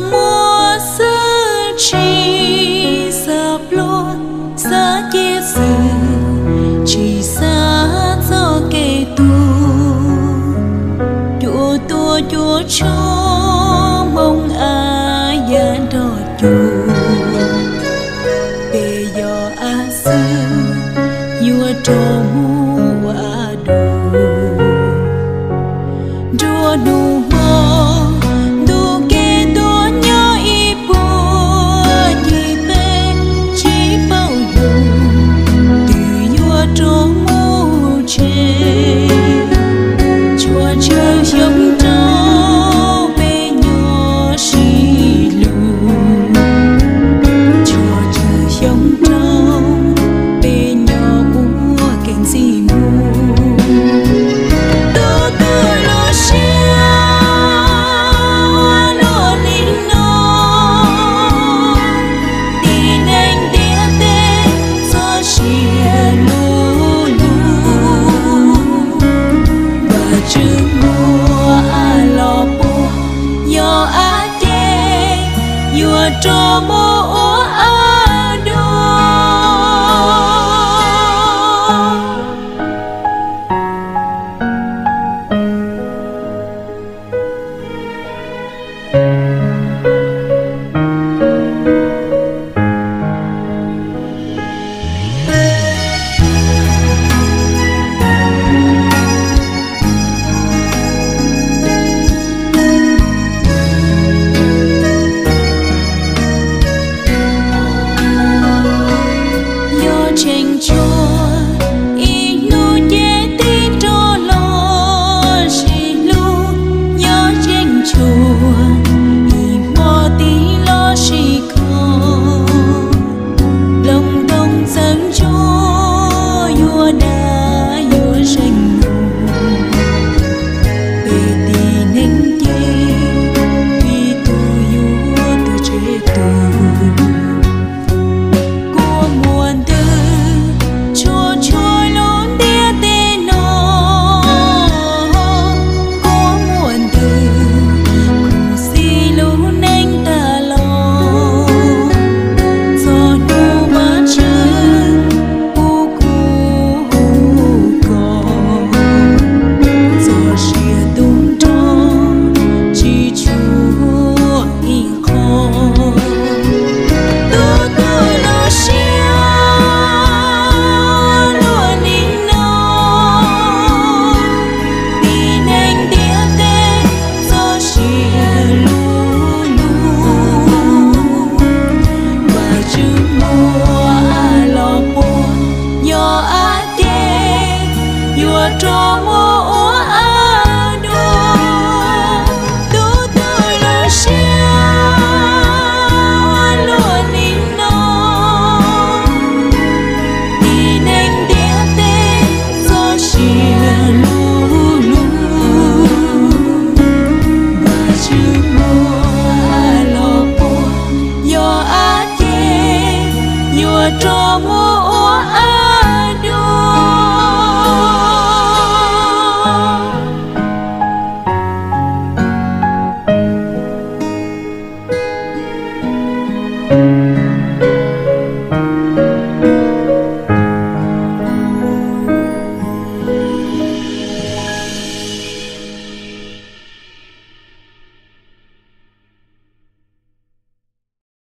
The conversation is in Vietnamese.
mua sơ chỉ giờ plot giá kia sự chỉ xa do kề tu chùa tua, chùa cho mong a ya đò chùa bề dò a sư vua trò mua đồ đua đua cho mùa